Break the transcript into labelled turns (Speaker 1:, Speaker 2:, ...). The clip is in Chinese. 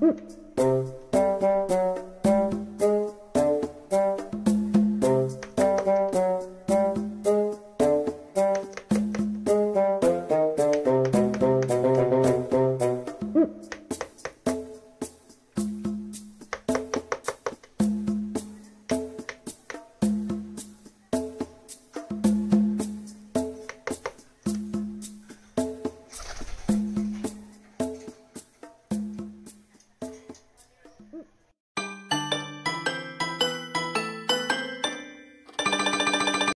Speaker 1: 嗯。